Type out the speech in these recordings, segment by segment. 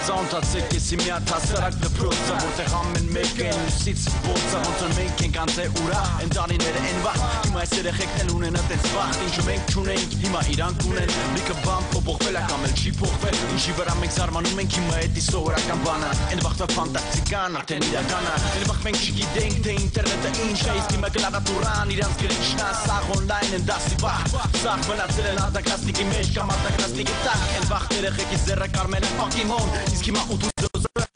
Ծանոթացեք ես մի հատ հասարակ դպրոցը Որտեղ ամեն մեկը են լուսից ոցը Ոնց որ մենք ենք անձե ուրա Են տանիները են վախ Հիմա այս երեխեքն էլ ունեն ատենց վախ Ինչը մենք չունենք հիմա իրանք ունեն Լիքը բան փոփոխվել է կամ էլ չի փոխվել Ինչի վրա մենք զարմանում ենք հիմա էդի սովորական բանը Են վախտը ֆանտաստիկան արդեն իրականը Են վախ մենք չգիտենք թե ինտերնետը ինչ է Իսկ հիմա կլավատուրան իրանց գրիչնա Սաղ օնլայն են դասի վախ Սաղ մնացել են արտակրասնիկի մեջ կամ արտակրասնիկի տակ Են վախ երեխեքի զերը կարմեն են Pokemon Իսկ հիմա 8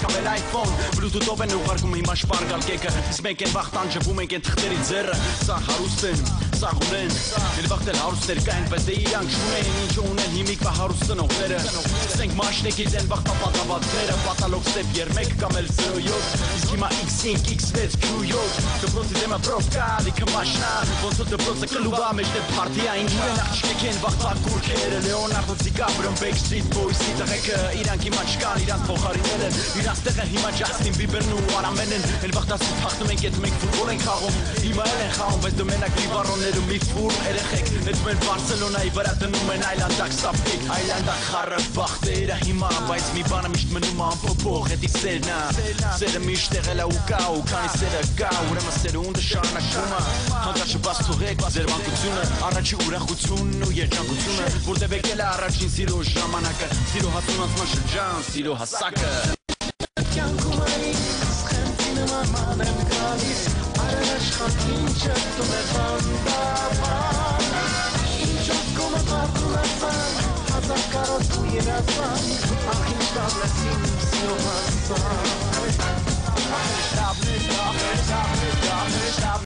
կամ էլ iPhone Bluetooth-ով են ուղարկում հիմա շպարգալ կեկը Իսկ մենք են վախ տանջվում ենք են թղթերի ձեռը Սա հարուստ են, սա ունեն Էլ վախտել հարուստներ կային, բայց դե իրանք չունեն Ինչ ունեն հիմիկվա հարուստ տնողները Սկսենք մաշնեկից են վախ տապատավատները Պատալոգ ստեպ երմեք կամ էլ 07 Իսկ հիմա X5, X6, Q7 Դպրոցի դեմը պրովկա, լիքը մաշնա Ոնց որ դպրոցը կլուվա մեջն է պարտիա Ինչ ունեն աղջկեք են վախ տակուրքերը Լեոնարդո Դիկապրոն, Backstreet Boys-ի տղեկը Իրանք հիմա չկան, իրանք փոխարինել են Իրանք տեղը հիմա Ջաստին Բիբերն ու Արամեն են Էլ վախտասի թախտում ենք այդ մենք ֆուտբոլ ենք խաղում Հիմա էլ են խաղում, բայց դու մենակ լիվարոններում մի ֆուր երեխեք Նետում են Բարսելոնայի վրա դնում են այլանդակ սապիկ Այլանդակ խառը վախտերը հիմա Բայց մի բանը միշտ մնում անփոփոխ Հետի սերն է Սերը միշտ եղել է ու կա ու քանի սերը կա Ուրեմն սերունդը շարունակվում է Հանկարծ բաց թողեք ձեր մանկությունը Առաջի ուրախությունն ու երջանկությունը Որտեղ եկել է առաջին սիրո ժամանակը Սիրո հասունացման շրջան, սիրո հասակը կյանքում այն Սխեմցի նման եմ գալիս Այր աշխատ ինչը տում է բանդավան Ինչով կոմը բարտուն ասան Հազար կարոտ ու երազան Ախ ինչ դավլեսին սիրո հասան